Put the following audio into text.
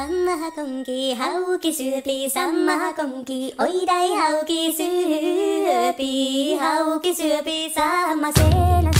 サンマハコンキハウキスーピーサンマハコンキおいだいハウキスーピーハウキスーピーサンマセラ